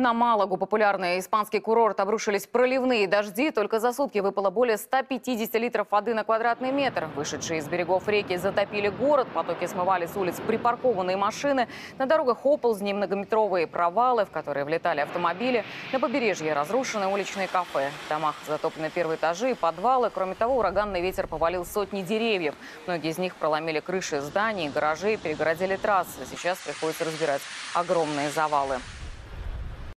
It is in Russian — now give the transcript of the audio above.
На Малагу, популярный испанский курорт, обрушились проливные дожди. Только за сутки выпало более 150 литров воды на квадратный метр. Вышедшие из берегов реки затопили город. Потоки смывали с улиц припаркованные машины. На дорогах оползни, многометровые провалы, в которые влетали автомобили. На побережье разрушены уличные кафе. В домах затоплены первые этажи и подвалы. Кроме того, ураганный ветер повалил сотни деревьев. Многие из них проломили крыши зданий, гаражей, перегородили трассы. Сейчас приходится разбирать огромные завалы.